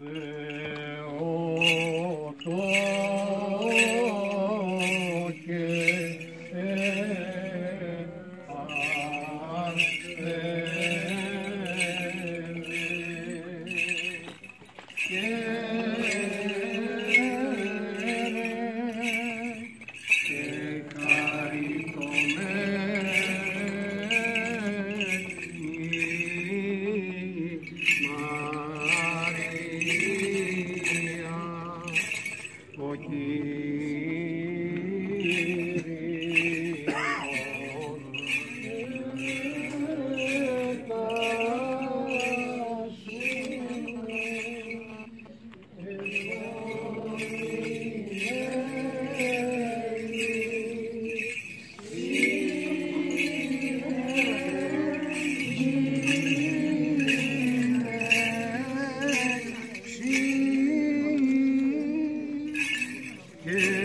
Oh, forgive. Que